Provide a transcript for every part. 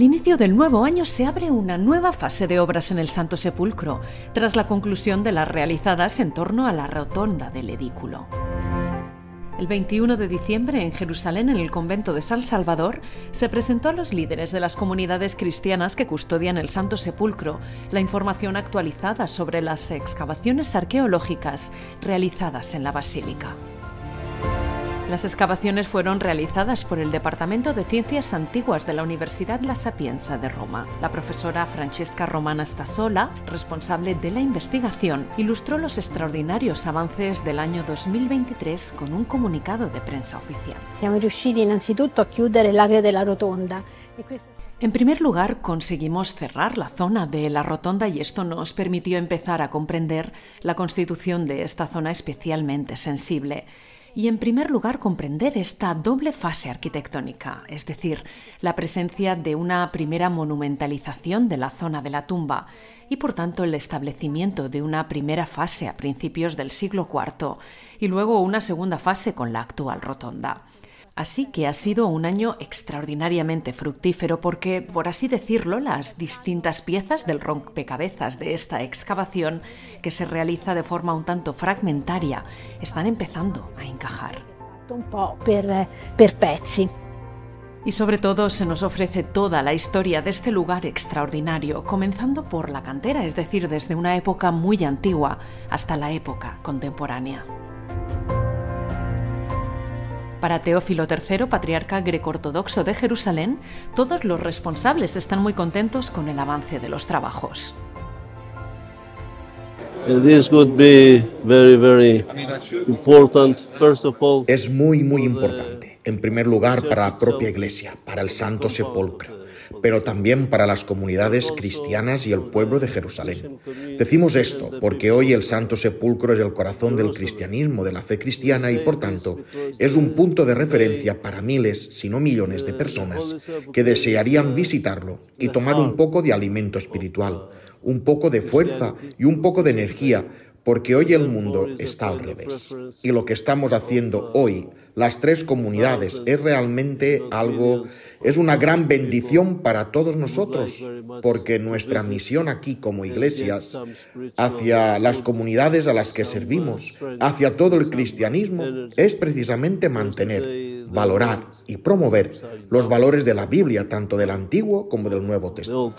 Al inicio del nuevo año se abre una nueva fase de obras en el Santo Sepulcro, tras la conclusión de las realizadas en torno a la rotonda del edículo. El 21 de diciembre, en Jerusalén, en el convento de San Salvador, se presentó a los líderes de las comunidades cristianas que custodian el Santo Sepulcro la información actualizada sobre las excavaciones arqueológicas realizadas en la basílica. Las excavaciones fueron realizadas por el Departamento de Ciencias Antiguas de la Universidad La Sapienza de Roma. La profesora Francesca Romana Stasola, responsable de la investigación, ilustró los extraordinarios avances del año 2023 con un comunicado de prensa oficial. Siamo riusciti innanzitutto a chiudere l'area della rotonda. En primer lugar, conseguimos cerrar la zona de la rotonda y esto nos permitió empezar a comprender la constitución de esta zona especialmente sensible y en primer lugar comprender esta doble fase arquitectónica, es decir, la presencia de una primera monumentalización de la zona de la tumba y por tanto el establecimiento de una primera fase a principios del siglo IV y luego una segunda fase con la actual rotonda. Así que ha sido un año extraordinariamente fructífero porque, por así decirlo, las distintas piezas del rompecabezas de esta excavación, que se realiza de forma un tanto fragmentaria, están empezando a encajar. Un po' per, per pezzi. Y sobre todo se nos ofrece toda la historia de este lugar extraordinario, comenzando por la cantera, es decir, desde una época muy antigua hasta la época contemporánea. Para Teófilo III, patriarca greco-ortodoxo de Jerusalén, todos los responsables están muy contentos con el avance de los trabajos. Es muy, muy importante. En primer lugar, para la propia Iglesia, para el Santo Sepulcro pero también para las comunidades cristianas y el pueblo de Jerusalén. Decimos esto porque hoy el Santo Sepulcro es el corazón del cristianismo, de la fe cristiana y por tanto es un punto de referencia para miles, si no millones de personas que desearían visitarlo y tomar un poco de alimento espiritual, un poco de fuerza y un poco de energía porque hoy el mundo está al revés. Y lo que estamos haciendo hoy, las tres comunidades, es realmente algo, es una gran bendición para todos nosotros, porque nuestra misión aquí como iglesias, hacia las comunidades a las que servimos, hacia todo el cristianismo, es precisamente mantener, valorar y promover los valores de la Biblia, tanto del Antiguo como del Nuevo Testamento.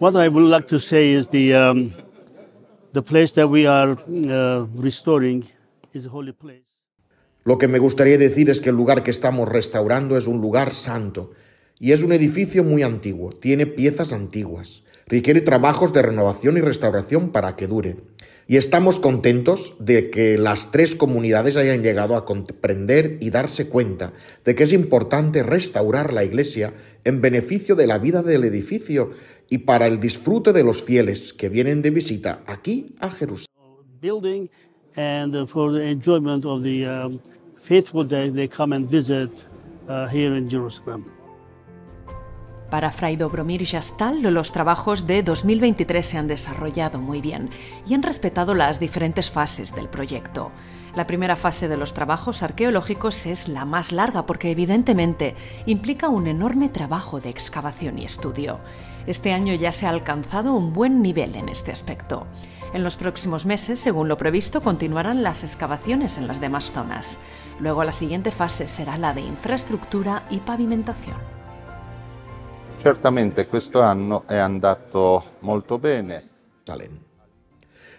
What I would like to say is the um, the place that we are uh, restoring is a holy place. Lo que me gustaría decir es que el lugar que estamos restaurando es un lugar santo y es un edificio muy antiguo, tiene piezas antiguas, requiere trabajos de renovación y restauración para que dure. Y estamos contentos de que las tres comunidades hayan llegado a comprender y darse cuenta de que es importante restaurar la iglesia en beneficio de la vida del edificio y para el disfrute de los fieles que vienen de visita aquí a Jerusalén. Building and uh, for the enjoyment of the um, faithful that they come and visit uh, here in Jerusalem. Para Fray Dobromir Jastal, los trabajos de 2023 se han desarrollado muy bien y han respetado las diferentes fases del proyecto. La primera fase de los trabajos arqueológicos es la más larga porque evidentemente implica un enorme trabajo de excavación y estudio. Este año ya se ha alcanzado un buen nivel en este aspecto. En los próximos meses, según lo previsto, continuarán las excavaciones en las demás zonas. Luego la siguiente fase será la de infraestructura y pavimentación. Certamente questo anno è andato molto bene.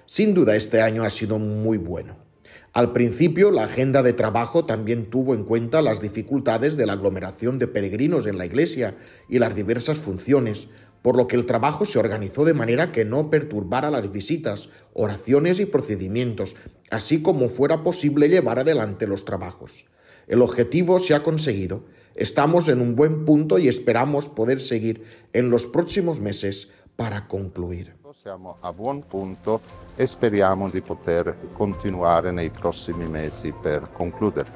Sin duda este año ha sido muy bueno. Al principio, la agenda de trabajo también tuvo en cuenta las dificultades de la aglomeración de peregrinos en la iglesia y las diversas funciones, por lo que el trabajo se organizó de manera que no perturbara las visitas, oraciones y procedimientos, así como fuera posible llevar adelante los trabajos. El objetivo se ha conseguido. Estamos en un buen punto y esperamos poder seguir en los próximos meses para concluir. Siamo a buon punto e speriamo di poter continuare nei prossimi mesi per concludere.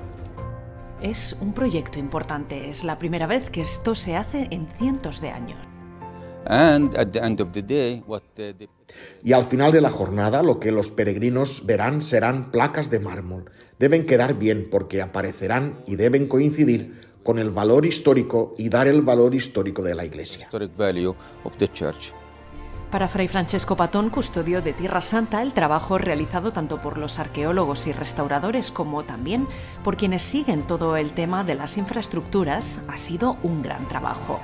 Es un proyecto importante, es la primera vez que esto se hace en cientos de años. And at the end of the day, what the, the... Y al final de la jornada lo que los peregrinos verán serán placas de mármol. Deben quedar bien porque aparecerán y deben coincidir con el valor histórico y dar el valor histórico de la Iglesia. Para Fray Francesco Patón, custodio de Tierra Santa, el trabajo realizado tanto por los arqueólogos y restauradores como también por quienes siguen todo el tema de las infraestructuras ha sido un gran trabajo.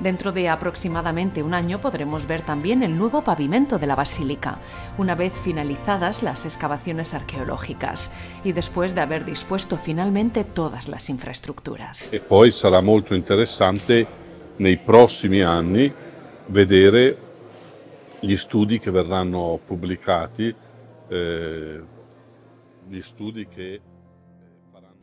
Dentro de aproximadamente un año podremos ver también el nuevo pavimento de la basílica, una vez finalizadas las excavaciones arqueológicas y después de haber dispuesto finalmente todas las infraestructuras. E poi sarà molto interessante nei prossimi anni vedere gli studi che verranno pubblicati, eh, che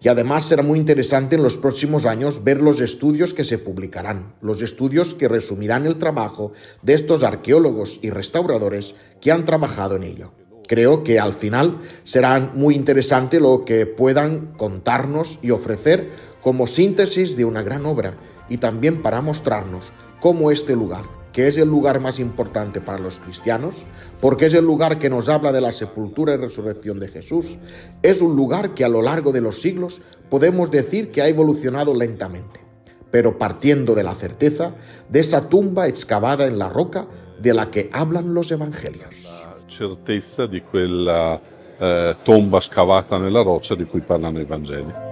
Y además será muy interesante en los próximos años ver los estudios que se publicarán, los estudios que resumirán el trabajo de estos arqueólogos y restauradores que han trabajado en ello. Creo que al final será muy interesante lo que puedan contarnos y ofrecer como síntesis de una gran obra y también para mostrarnos cómo este lugar, que es el lugar más importante para los cristianos, porque es el lugar que nos habla de la sepultura y resurrección de Jesús, es un lugar que a lo largo de los siglos podemos decir que ha evolucionado lentamente, pero partiendo de la certeza de esa tumba excavada en la roca de la que hablan los evangelios. certezza di quella eh, tomba scavata nella roccia di cui parlano i Vangeli.